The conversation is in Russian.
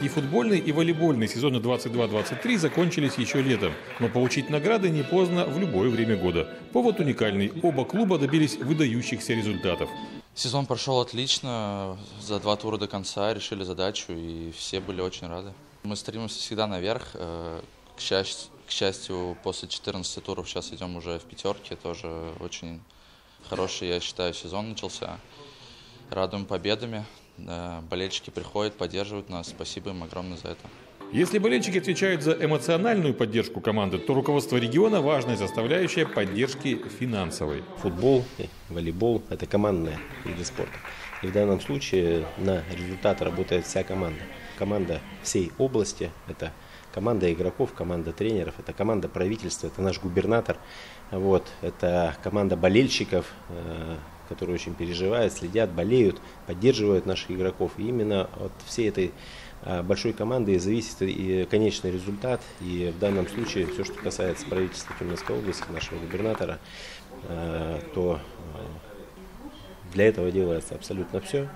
И футбольный, и волейбольный сезоны 22-23 закончились еще летом. Но получить награды не поздно в любое время года. Повод уникальный. Оба клуба добились выдающихся результатов. Сезон прошел отлично. За два тура до конца решили задачу, и все были очень рады. Мы стремимся всегда наверх. Э, к счастью, к счастью, после 14 туров сейчас идем уже в пятерке. Тоже очень хороший, я считаю, сезон начался. Радуем победами. Болельщики приходят, поддерживают нас. Спасибо им огромное за это. Если болельщики отвечают за эмоциональную поддержку команды, то руководство региона – важная составляющая поддержки финансовой. Футбол, волейбол – это командные виды спорта. И в данном случае на результат работает вся команда. Команда всей области – это команда игроков, команда тренеров, это команда правительства, это наш губернатор, вот, это команда болельщиков, э, которые очень переживают, следят, болеют, поддерживают наших игроков. И именно от всей этой э, большой команды зависит и конечный результат. И в данном случае все, что касается правительства Тюменской области, нашего губернатора, э, то для этого делается абсолютно все.